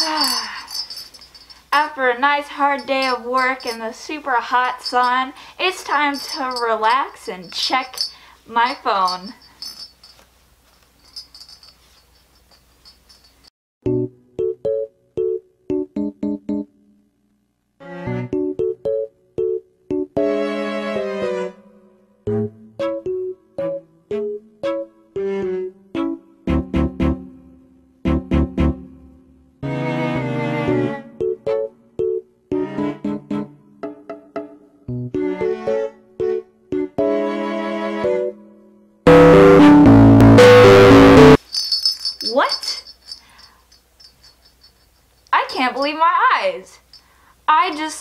After a nice hard day of work in the super hot sun, it's time to relax and check my phone.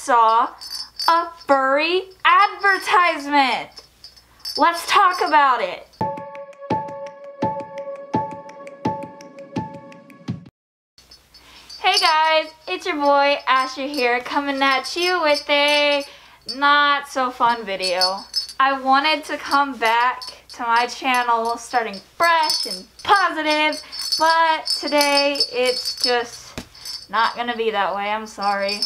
Saw a furry advertisement. Let's talk about it. Hey guys, it's your boy Asher here coming at you with a not so fun video. I wanted to come back to my channel starting fresh and positive, but today it's just not gonna be that way, I'm sorry.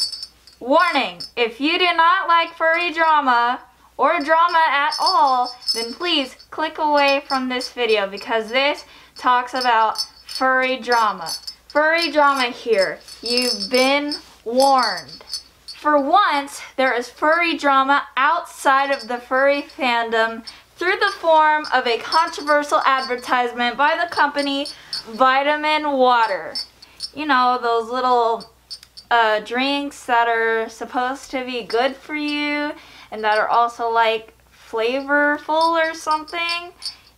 Warning, if you do not like furry drama or drama at all, then please click away from this video because this talks about furry drama. Furry drama here, you've been warned. For once, there is furry drama outside of the furry fandom through the form of a controversial advertisement by the company Vitamin Water. You know, those little uh, drinks that are supposed to be good for you and that are also like flavorful or something.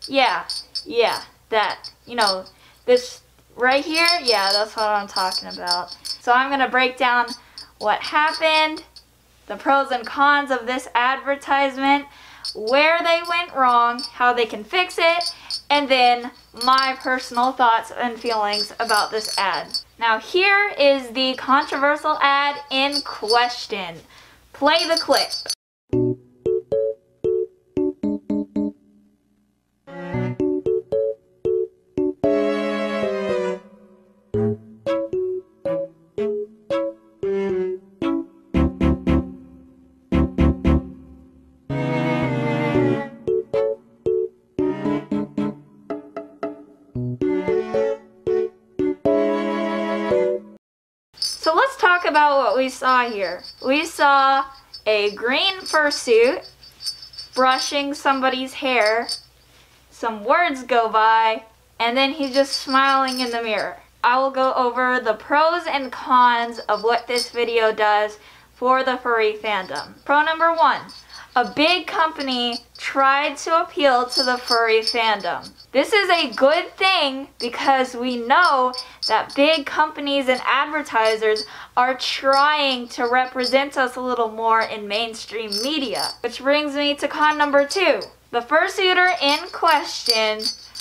Yeah, yeah, that. You know, this right here, yeah, that's what I'm talking about. So I'm going to break down what happened, the pros and cons of this advertisement, where they went wrong, how they can fix it, and then my personal thoughts and feelings about this ad. Now here is the controversial ad in question. Play the clip. Talk about what we saw here. We saw a green fursuit brushing somebody's hair. Some words go by, and then he's just smiling in the mirror. I will go over the pros and cons of what this video does for the furry fandom. Pro number one, a big company tried to appeal to the furry fandom. This is a good thing because we know that big companies and advertisers are trying to represent us a little more in mainstream media. Which brings me to con number two. The fursuiter in question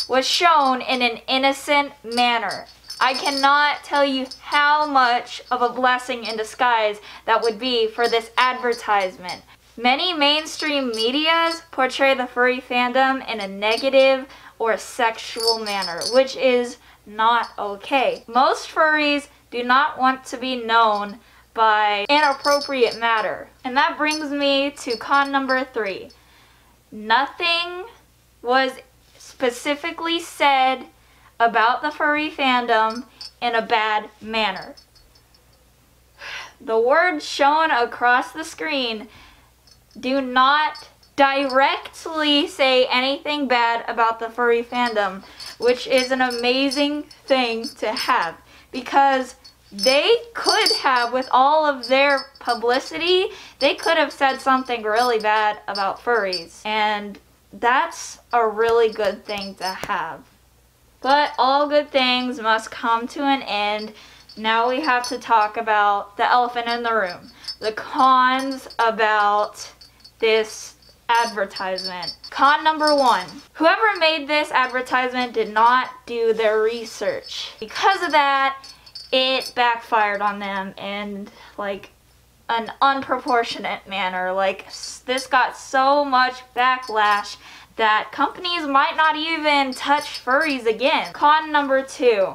was shown in an innocent manner. I cannot tell you how much of a blessing in disguise that would be for this advertisement. Many mainstream medias portray the furry fandom in a negative or sexual manner, which is not okay. Most furries do not want to be known by inappropriate matter. And that brings me to con number three. Nothing was specifically said about the furry fandom in a bad manner. The words shown across the screen do not directly say anything bad about the furry fandom, which is an amazing thing to have because they could have, with all of their publicity, they could have said something really bad about furries. And that's a really good thing to have. But all good things must come to an end. Now we have to talk about the elephant in the room. The cons about this advertisement. Con number one, whoever made this advertisement did not do their research. Because of that, it backfired on them in like an unproportionate manner. Like this got so much backlash that companies might not even touch furries again. Con number two,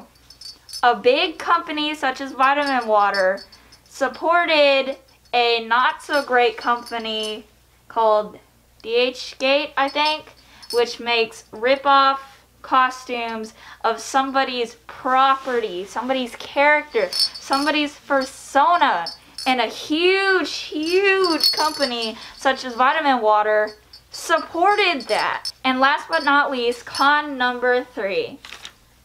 a big company such as Vitamin Water supported a not so great company called DHgate, I think, which makes rip-off costumes of somebody's property, somebody's character, somebody's persona. And a huge, huge company such as Vitamin Water supported that. And last but not least, con number three.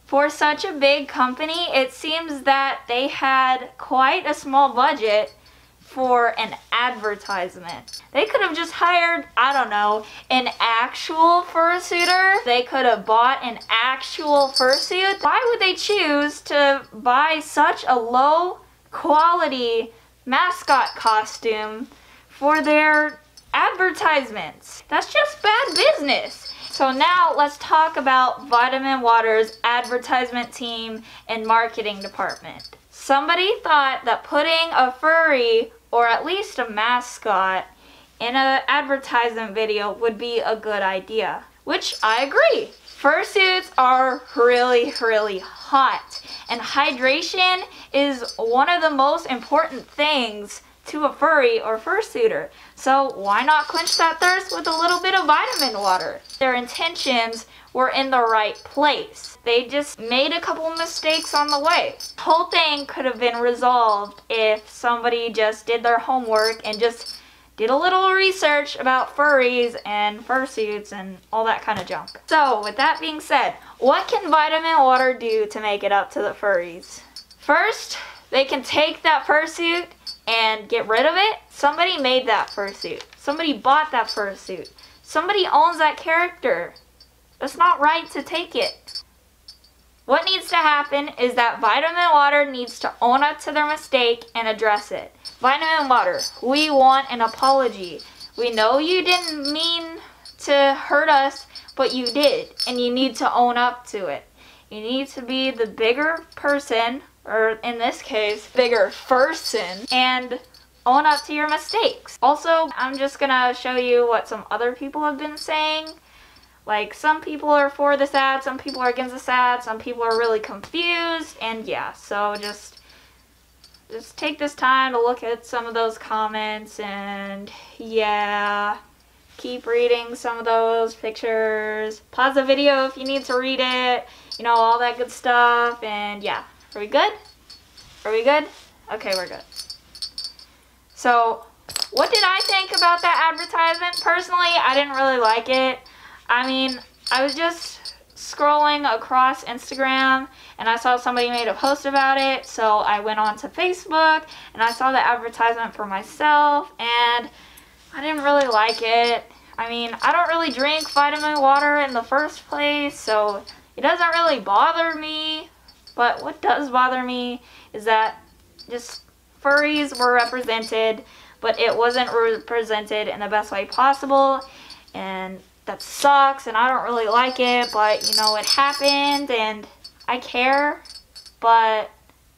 For such a big company, it seems that they had quite a small budget for an advertisement. They could have just hired, I don't know, an actual fursuiter. They could have bought an actual fursuit. Why would they choose to buy such a low quality mascot costume for their advertisements? That's just bad business. So now let's talk about Vitamin Water's advertisement team and marketing department. Somebody thought that putting a furry or at least a mascot in an advertisement video would be a good idea. Which I agree. Fursuits are really, really hot. And hydration is one of the most important things to a furry or fursuiter. So why not quench that thirst with a little bit of vitamin water? Their intentions were in the right place. They just made a couple mistakes on the way. Whole thing could have been resolved if somebody just did their homework and just did a little research about furries and fursuits and all that kind of junk. So with that being said, what can vitamin water do to make it up to the furries? First, they can take that fursuit and get rid of it. Somebody made that fursuit. Somebody bought that fursuit. Somebody owns that character. It's not right to take it. What needs to happen is that Vitamin Water needs to own up to their mistake and address it. Vitamin Water, we want an apology. We know you didn't mean to hurt us, but you did, and you need to own up to it. You need to be the bigger person or in this case, bigger person, and own up to your mistakes. Also, I'm just gonna show you what some other people have been saying. Like, some people are for this ad, some people are against this ad, some people are really confused, and yeah, so just, just take this time to look at some of those comments, and yeah, keep reading some of those pictures. Pause the video if you need to read it, you know, all that good stuff, and yeah. Are we good? Are we good? Okay, we're good. So, what did I think about that advertisement? Personally, I didn't really like it. I mean, I was just scrolling across Instagram and I saw somebody made a post about it. So I went on to Facebook and I saw the advertisement for myself and I didn't really like it. I mean, I don't really drink vitamin water in the first place, so it doesn't really bother me. But what does bother me is that just furries were represented, but it wasn't represented in the best way possible. And that sucks, and I don't really like it, but you know, it happened, and I care, but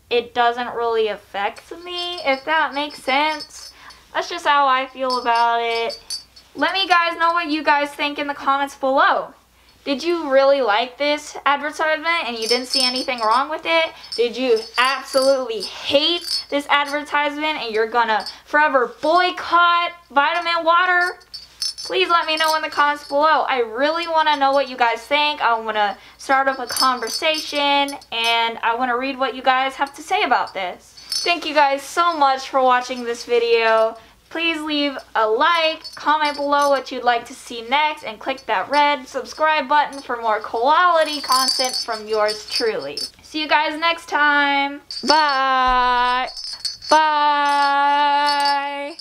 it doesn't really affect me, if that makes sense. That's just how I feel about it. Let me guys know what you guys think in the comments below. Did you really like this advertisement and you didn't see anything wrong with it? Did you absolutely hate this advertisement and you're gonna forever boycott vitamin water? Please let me know in the comments below. I really want to know what you guys think. I want to start up a conversation and I want to read what you guys have to say about this. Thank you guys so much for watching this video. Please leave a like, comment below what you'd like to see next, and click that red subscribe button for more quality content from yours truly. See you guys next time. Bye. Bye.